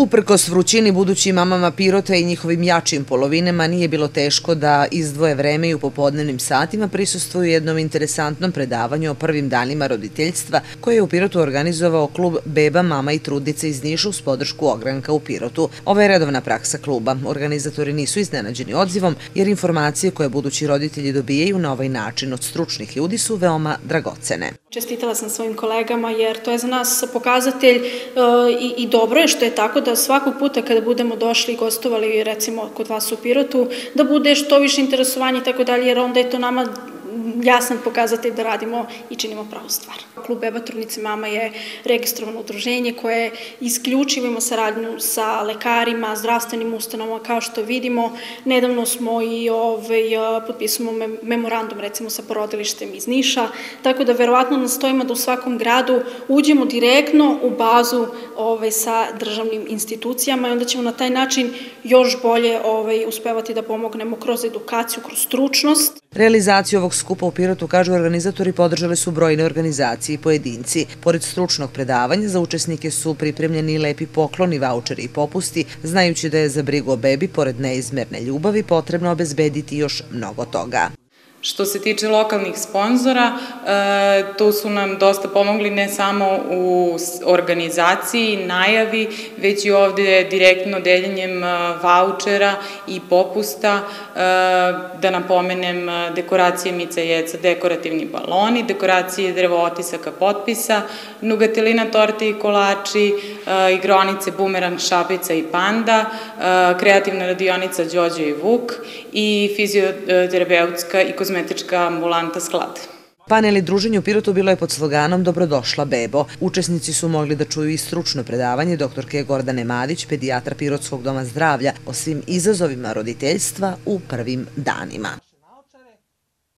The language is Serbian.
Uprkos vrućini budućim mamama Pirota i njihovim jačim polovinama nije bilo teško da izdvoje vreme i u popodnevnim satima prisustvuju jednom interesantnom predavanju o prvim danima roditeljstva koje je u Pirotu organizovao klub Beba, Mama i Trudnice iz Niša uz podršku ogranka u Pirotu. Ovo je redovna praksa kluba. Organizatori nisu iznenađeni odzivom jer informacije koje budući roditelji dobijaju na ovaj način od stručnih ljudi su veoma dragocene. Čestitala sam svojim kolegama jer to je za nas pokazatelj e, i, i dobro je što je tako da svakog puta kada budemo došli i gostovali recimo kod vas u Pirotu, da bude što više interesovanja i tako dalje jer onda je to nama jasan pokazatelj da radimo i činimo pravu stvar. Klub Beba Trudnice Mama je registrovano udruženje koje isključivo ima saradnju sa lekarima, zdravstvenim ustanovama, kao što vidimo. Nedavno smo i ovaj, potpisamo memorandum recimo sa porodilištem iz Niša, tako da verovatno nastojimo da u svakom gradu uđemo direktno u bazu ovaj, sa državnim institucijama i onda ćemo na taj način još bolje ovaj, uspevati da pomognemo kroz edukaciju, kroz stručnost. Realizaciju ovog skupa u Pirotu, kažu organizatori, podržali su brojne organizacije i pojedinci. Pored stručnog predavanja, za učesnike su pripremljeni lepi pokloni, voucheri i popusti, znajući da je za brigu o bebi, pored neizmerne ljubavi, potrebno obezbediti još mnogo toga. Što se tiče lokalnih sponzora, e, tu su nam dosta pomogli ne samo u organizaciji, najavi, već i ovde direktno deljenjem e, vouchera i popusta, e, da napomenem dekoracije Mica Jeca, dekorativni baloni, dekoracije drevo otisaka potpisa, nugatelina torte i kolači, igronice bumerang, šapica i panda, kreativna radionica Đođe i Vuk i fizioterapeutska i kozmetička kozmetička ambulanta Sklad. Paneli druženja u Pirotu bilo je pod sloganom Dobrodošla bebo. Učesnici su mogli da čuju i stručno predavanje doktorke Gordane Madić, pedijatra Pirotskog doma zdravlja, o svim izazovima roditeljstva u prvim danima.